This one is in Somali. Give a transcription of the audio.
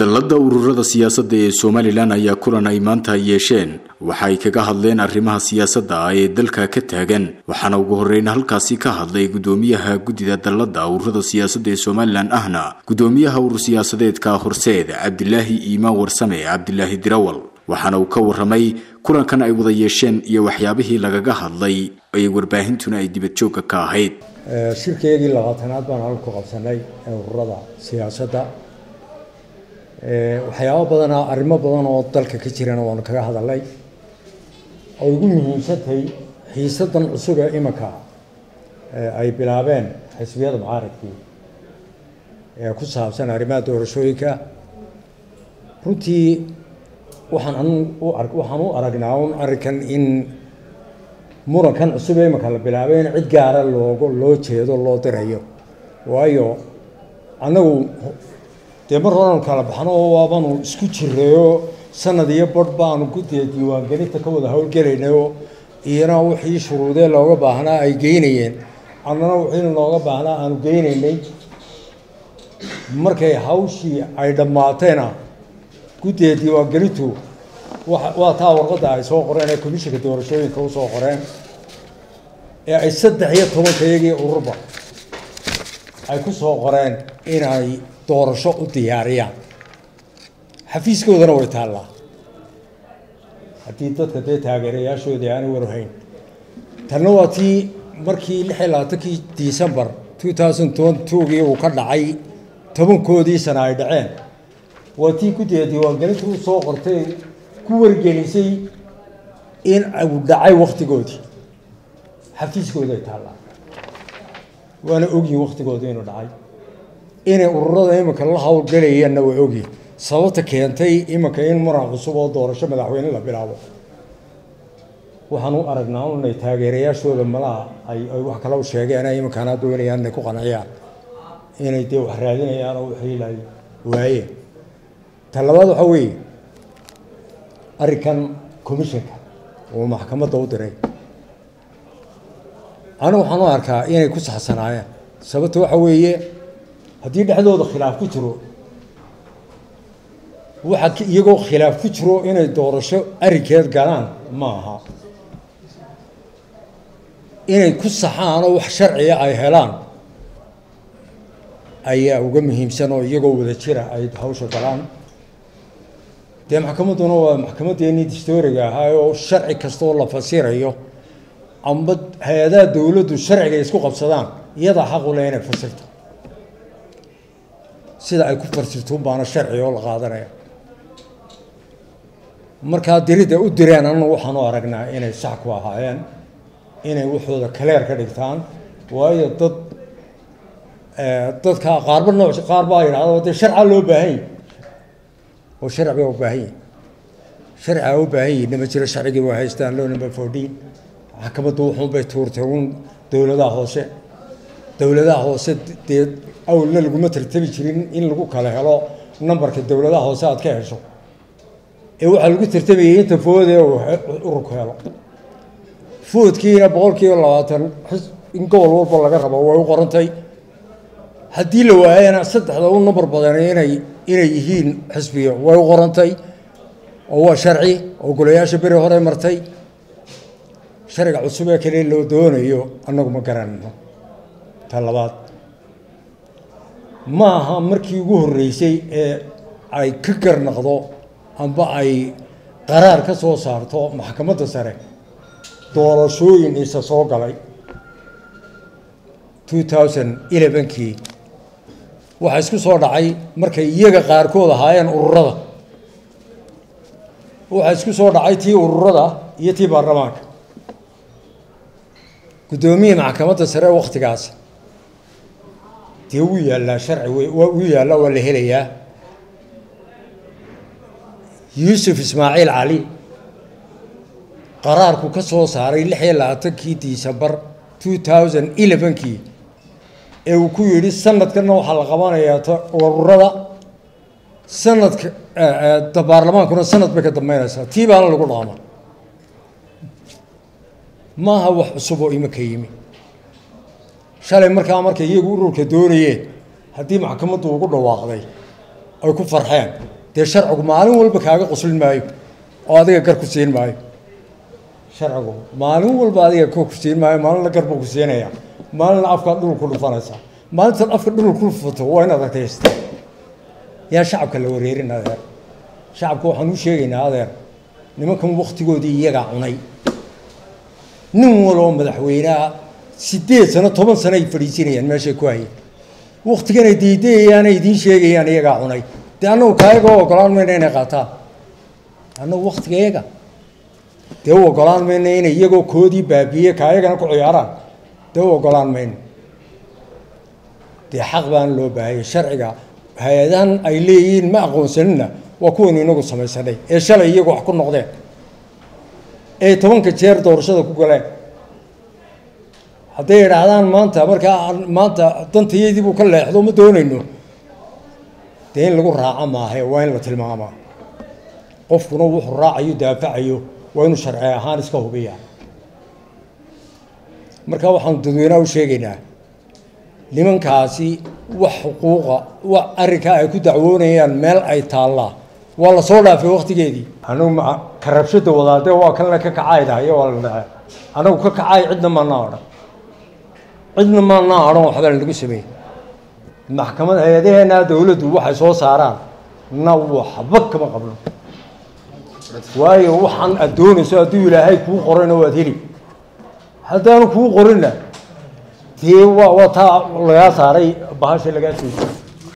dallada ururada siyaasadda ee somalilan ayaa kulan ay maanta yeesheen. Waxa ay kaga hadleen arrimaha siyaasadda ee dalka ka taagan. Waxaana ugu horreyn halkaasi ka hadlay guddoomiyaha guddida dallada ururada siyaasadda ee somalilan ahna. Guddoomiyaha urur siyaasadeedka horseed cabdilaahi iimaan warsame cabdilaahi dirawal. Waxaana uu ka warramay kulankan ay wada yeesheen iyo waxyaabihii lagaga hadlay ee warbaahintuna ay dibadjoogga ka ahayd. Shirkeygii labaatanaad baan halku qabsanay ee ururada siyaasadda waxyaabo badana arrimo badan oo dalka ka jirana waanu kaga hadalnay oo ugu muhiimsantahay xiisadan cusub ee iminka ay bilaabeen xisbiyada mucaaradkii ee ku saabsan arrimaha doorashooyinka. Runtii waxaan waxaan u aragnaa un arrinkan in murankan cusub ee iminka la bilaabay in cid gaara loogo loo jeedo loo dirayo. Waayo annagu dee mar horaanu kala baxno oo waabanu isku jireeyo sanad iyo badh baanu guddiga diiwaangelinta ka wada howlgelaynayo iyana wixii shuruudee looga baahnaa ay geynayeen. Annana wixii looga baahnaa aanu geynaynay. Markay hawshii ay dhammaateena guddiga diiwaangelintu waa taa warqadda ay soo qoreen ee komishinka doorashooyinka u soo qoreen. Ee ay saddex iyo tobanka iyagii ururba ay ku soo qoreen inay doorasho u diyaariyaan xafiiskoodana way taallaa. Haddii dadka dee taageerayaashoodii aana warhayn tanna waa tii markii lix iyo labaatankii december two thousand twenty twogii uu ka dhacay tobankoodii sana ay dhaceen. Waa tii guddiga diiwaangelinta u soo qortay ku wargelisay in uu dhacay waktigoodii xafiiskooday taallaa. Waana ogyihiin waktigooda inuu dhacay inay ururada iminka la howlgalayaanna waa ogyihiin sababta keentay iminka in muran cusub oo doorasho madaxweyne la bilaabo. Waxaan u aragnaa inay taageerayaashooda malaha ay wax kale u sheegeen iminkaana doonayaan inay ku qanciyaan inay dee wax raadinayaan oo wixii la waayeen ta labaad waxaa weeye arrinkan commissionka oo maxkamadda u diray. Anigu waxaan u arkaa inay ku saxsanaayeen sababta waxa weeye haddii dhexdooda khilaaf ku jiro waxa iyagoo khilaaf ku jiro inay doorasho arrinkeed galaan ma aha. Inay ku saxaan oo wax sharciga ay helaan ayaa uga muhiimsan oo iyagoo wada jira ay hawsha galaan. Dee maxkamadduna waa maxkamaddeenii distooriga ahaa oo sharci kasta oo la fasirayo amba hay'adaha dowladdu sharciga isku qabsadaan iyadaa xaq u leh inay fasirto sida ay ku fasirto baana sharci oo la qaadanaya markaa diridda u direen anu waxaan u aragnaa inay sax ku ahaayeen inay waxooda kaleer ka dhigtaan waayo dad dadka qaarba nooc qaar baa yidhahda dee sharca loo baahan yahi oo sharci baa u baahan yahi sharciga u baahan yihi nama jiro sharcigii waa haystaan loo number fourteen. Maxkamaddu wuxuun bay tuurtay un dowladaha hoose dowladaha hoose dee awlna laguma tartabi jirin in lagu kala helo numberka dowladaha hoose aad ka hesho. Ee waxaa lagu tartamayay inta foodee uu ururku helo. Foodkiina boqol labaatan in gobol walba laga rabo way u qorantay. Haddii la waayana saddexda u number badan inay inay yihiin xisbiga way u qorantay oo waa sharci oo golayaasha beri hore martay. Sharciga cusub ee kale loo doonayo annagu ma garanayno ta labaad ma aha markii ugu horreysay ee ay ka garnaqdo amba ay qaraar ka soo saarto maxkamadda sare doorashooyin isa soo galay. two thousand elevenkii waxaa isku soo dhacay markay iyaga qaarkood ahaayeen ururada. Waxaa isku soo dhacay tii ururada iyo tii baarlamaanka. Guddoomiyii maxkamadda sare waktigaas dee wuu yaallaa sharci wuu yaallaa waa la helayaa yuusuf ismaaciil cali. Qaraarku ka soo saaray lix iyo labaatankii december two thousand elevenkii ee uu ku yidhi sanadkanna waxaa la qabanayaa ururada sanadka baarlamaankuna sanad bay ka dambeynaysaa tii baana lagu dhaama. Maaha wax cusub oo iminka yimi shalay markaa markay iyagu ururka doonayeen haddii maxkamaddu ugu dhawaaqday ay ku farxeen. Dee sharcigu maalin walba kaaga qoslin maayo oo adiga gar ku siin maayo. Sharcigu maalin walba adiga ko ku siin maayo maalina gar buu ku siinaya maalina afkaad dhulul ku dhufanaysaa maalintaad afka dhulul ku dhufato waa inaad adkaysta yaa shacabka la wareerin adeer. Shacabka waxaan u sheegaynaa adeer nimankan waktigoodii iyagaa cunay. Nin waloo madaxweyneha sideed sano toban sano ay fadhiisinayaan meeshay ku hayeen waktiganay diidayayaana idiin sheegayaan iyagaa cunay dee annagu kaayaga ogolaan mayna inay qaataan annagu waktigayaga dee u ogolaan mayna inay iyagoo koodii baabiye kaayagana ku ciyaaraan dee u ogolaan mayno dee xaq baan loo baahayay sharciga hay'adahan ay leeyihiin ma aqoonsanina waa kuwaynu inagu samaysanay ee shalay iyagu wax ku noqdeen ee tobanka jeer doorashada ku galeen hadday idhaahdaan maanta markaa maanta dantayadii buu ka leexdo ma doonayno. Dee in lagu raaco maahe waa in la tilmaamaa qofkuna wuxuu raacayo daafacayo waa inuu sharci ahaan iska hubiyaa. Marka waxaanu dadweynaha u sheegaynaa nimankaasi wax xuquuqa wax arrinkaa ay ku dacwoonayaan meel ay taallaa waa la soo dhaafay waktigeedii anigu ma karabshada wadaade waa kanle ka kacaydahayo waa la dhace anagu ka kacay cidna maanaa odhan cidna maanaa odhan waxba lagu sameeyey. Maxkamad hay'adaheenaa dowladdu waxay soo saaraan. Na waxba kama qabno. Waayo waxaan aad doonayso hadduu ilaahay kuu qorayna waad heli. Haddaanu kuu qorinna dee waa waa taa lagaa saaray bahasha lagaa soo